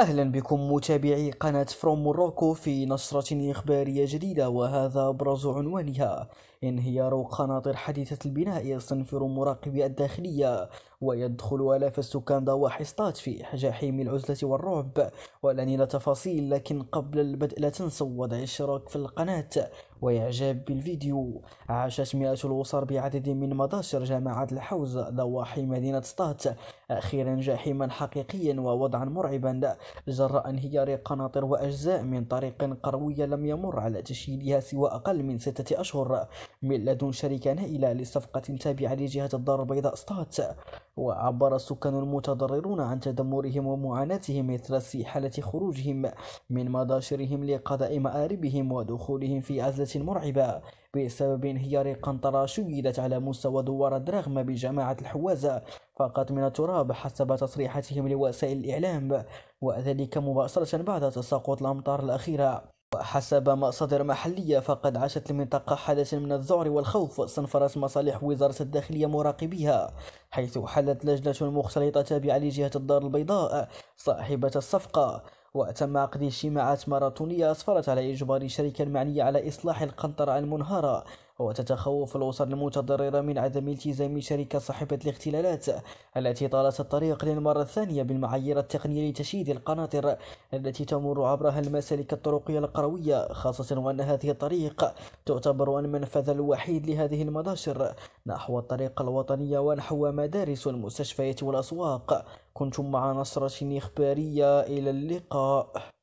أهلا بكم متابعي قناة فروم موروكو في نشرة إخبارية جديدة وهذا أبرز عنوانها. انهيار قناطر حديثة البناء يستنفر مراقبي الداخلية. ويدخل آلاف السكان ضواحي سطات في جحيم العزلة والرعب. ولن تفاصيل لكن قبل البدء لا تنسوا وضع الاشتراك في القناة. وإعجاب بالفيديو. عاشت مئات الأسر بعدد من مداشر جماعة الحوز ضواحي مدينة سطات. أخيرا جحيما حقيقيا ووضعا مرعبا. جراء أنهيار قناطر وأجزاء من طريق قروي لم يمر على تشييدها سوى أقل من ستة أشهر. من لدن شركة نائلة لصفقة تابعة لجهة الدار البيضاء سطات. وعبر السكان المتضررون عن تدمرهم ومعاناتهم مثل حالة خروجهم من مداشرهم لقضاء مآربهم ودخولهم في عزلة مرعبة. بسبب انهيار قنطرة شيدت على مستوى دوار الدراغمة بجماعة الحوازة فقط من التراب حسب تصريحاتهم لوسائل الإعلام وذلك مباشرة بعد تساقط الأمطار الأخيرة. وحسب مصادر محلية فقد عاشت المنطقة حالة من الذعر والخوف استنفرت مصالح وزارة الداخلية مراقبيها حيث حلت لجنة مختلطة تابعة لجهة الدار البيضاء صاحبة الصفقة. وتم عقد اجتماعات ماراثونية أسفرت على إجبار الشركة المعنية على إصلاح القنطرة المنهارة. وتتخوف الأسر المتضررة من عدم التزام شركة صاحبة الاختلالات التي طالت الطريق للمرة الثانية بالمعايير التقنية لتشييد القناطر التي تمر عبرها المسالك الطرقية القروية خاصة وأن هذه الطريق تعتبر المنفذ الوحيد لهذه المداشر نحو الطريق الوطنية ونحو مدارس والمستشفيات والأسواق. كنتم مع نصرة إخبارية إلى اللقاء.